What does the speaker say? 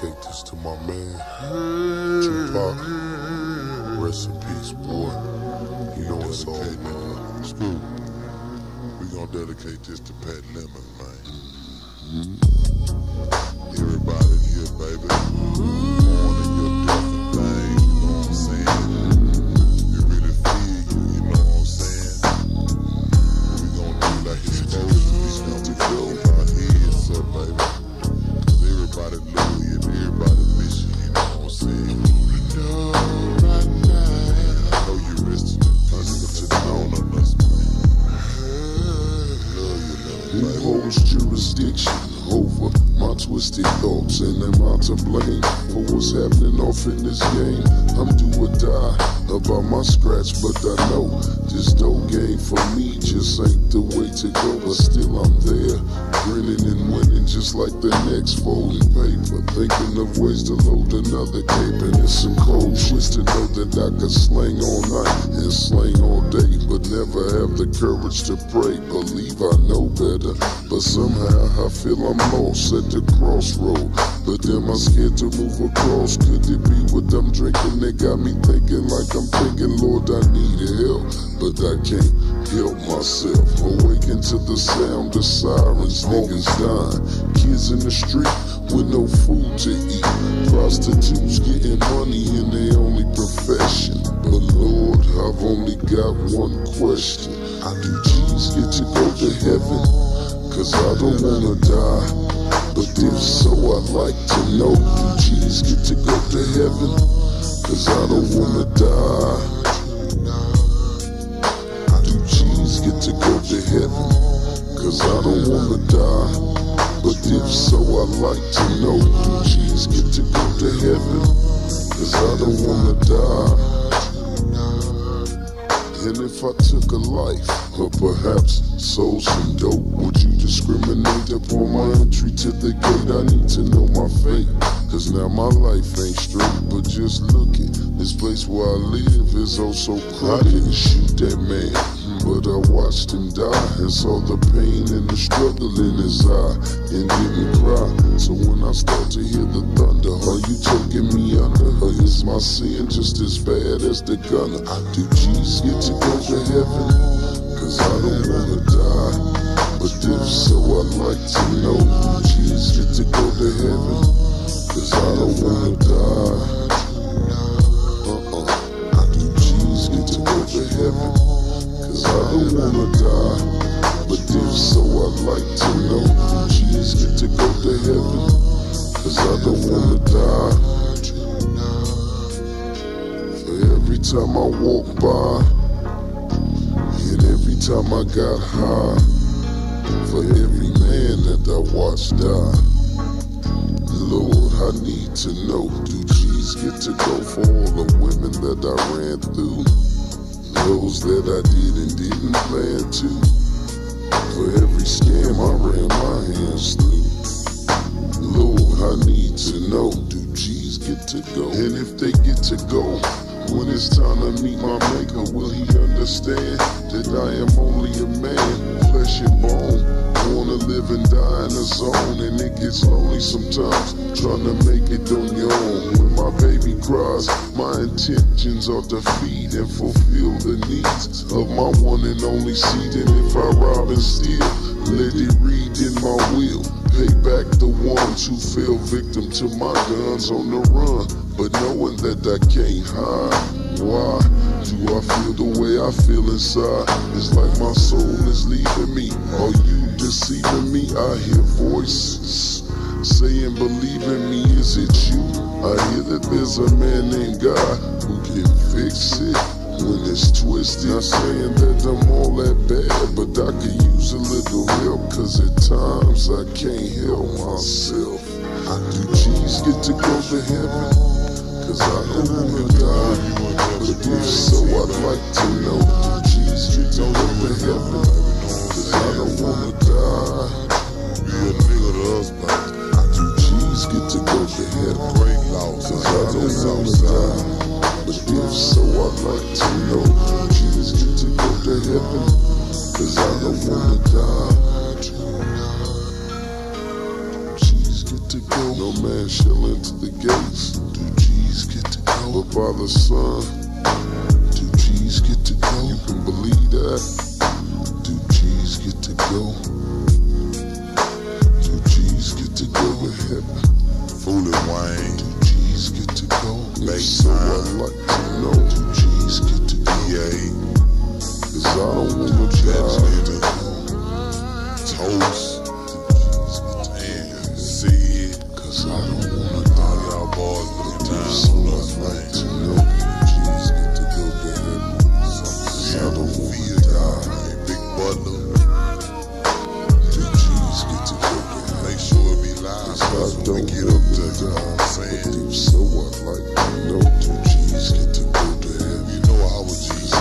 dedicate this to my man, Tupac. Rest in peace, boy. You know it's all, man. Screw. We gonna dedicate this to Pat Lemon, man. Everybody here, baby. Jurisdiction over my twisted thoughts and am I to blame for what's happening off in this game? I'm do or die about my scratch, but I know this dope game for me just ain't the way to go. But still I'm there, grinning and winning just like the next folding paper. Thinking of ways to load another cape and it's some cold twist to know that I could slang all night and slang never have the courage to pray. Believe I know better, but somehow I feel I'm lost at the crossroad. But am I scared to move across? Could it be what I'm drinking that got me thinking like I'm thinking, Lord, I need help, but I can't help myself. Awaken to the sound of sirens, niggas dying, kids in the street with no food to eat, prostitutes getting money and they only profession. Got one question: Do G's get to go to heaven? Cause I don't wanna die. But if so, I'd like to know Do G's get to go to heaven? Cause I don't wanna die. Do G's get to go to heaven? Cause I don't wanna die. But if so, I'd like to know Do G's get to go to heaven? Cause I don't wanna die. And if I took a life, or perhaps sold some dope, would you discriminate upon my entry to the gate? I need to know my fate. Cause now my life ain't straight, but just looking. This place where I live is also so crowded. I didn't shoot that man, but I watched him die and saw the pain and the struggle in his eye and didn't cry. So when I start to hear the thunder, are you taking me under? Or is my sin just as bad as the gunner? Do G's get to go to heaven? Cause I don't wanna die. But if so, I'd like to know. Do To go to heaven? Cause I don't wanna die. For every time I walk by, and every time I got high, for every man that I watch die. Lord, I need to know, do G's get to go for all the women that I ran through? Those that I did and didn't plan to. For every scam I ran my hands through. Lord, I need to know, do G's get to go? And if they get to go, when it's time to meet my maker, will he understand that I am only a man, flesh and bone? Wanna live and die in a zone, and it gets lonely sometimes trying to make it on your own. When my baby cries, my intentions are to feed and fulfill the needs of my one and only seed. And if I rob and steal, let it read in my will. Pay back the ones who fell victim to my guns on the run, but knowing that I can't hide. Why do I feel the way I feel inside? It's like my soul is leaving me. Are you deceiving me? I hear voices saying, believe in me. Is it you? I hear that there's a man named God who can fix it when it's twisted. Not saying that I'm all that bad, but I could use a little help. Cause at times I can't help myself. Do G's get to go to heaven? Cause I don't wanna die. But if so, I'd like to so, I'd like to know. Do G's get to go to heaven? Cause I don't wanna die. G's get get to go. No man shall enter the gates. Do G's get to go? But by the Son, do G's get to go? You can believe that. Do G's get to go? Do G's get to go to heaven? Fooling Wayne. I don't get up there, you know what I'm saying? So like, no two G's get to go to heaven. You know how I was G's.